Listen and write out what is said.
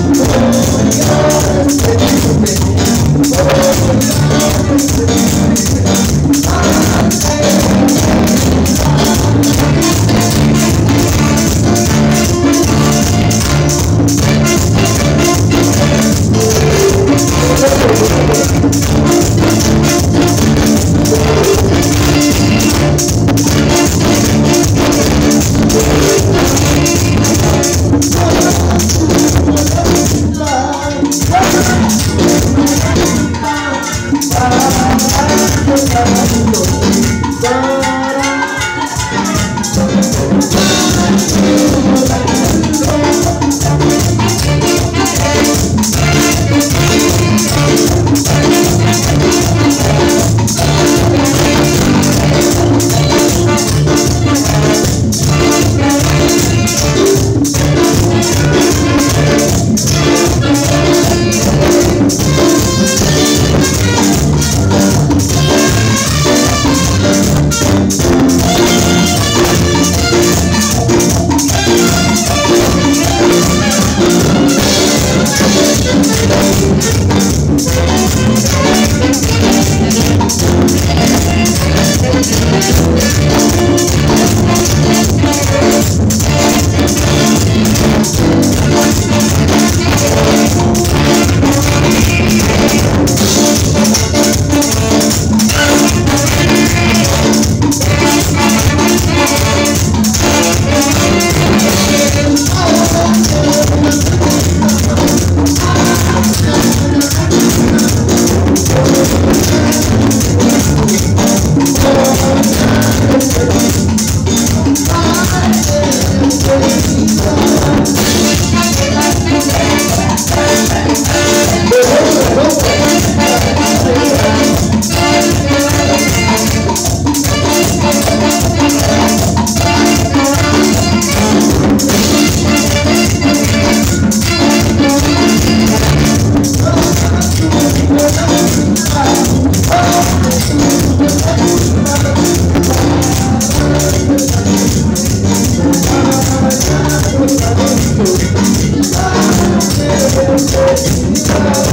Oh, Thank time.